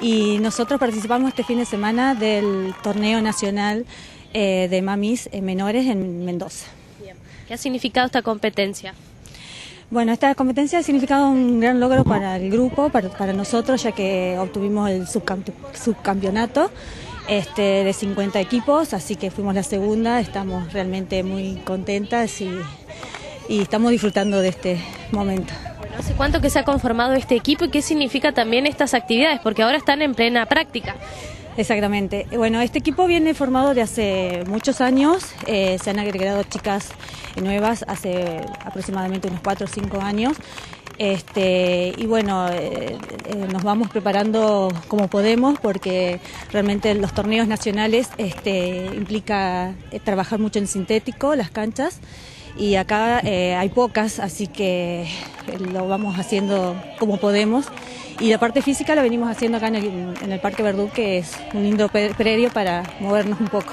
y nosotros participamos este fin de semana del torneo nacional eh, de mamis menores en Mendoza. ¿Qué ha significado esta competencia? Bueno, esta competencia ha significado un gran logro para el grupo, para, nosotros, ya que obtuvimos el subcampeonato este, de 50 equipos, así que fuimos la segunda, estamos realmente muy contentas y, y estamos disfrutando de este momento. ¿Hace cuánto que se ha conformado este equipo y qué significa también estas actividades? Porque ahora están en plena práctica. Exactamente. Bueno, este equipo viene formado de hace muchos años. Eh, se han agregado chicas nuevas hace aproximadamente unos 4 o 5 años. Este, y bueno, eh, eh, nos vamos preparando como podemos porque realmente los torneos nacionales este, implica trabajar mucho en sintético, las canchas y acá hay pocas, así que lo vamos haciendo como podemos. Y la parte física la venimos haciendo acá en el, Parque Verdú, que es un lindo predio para movernos un poco.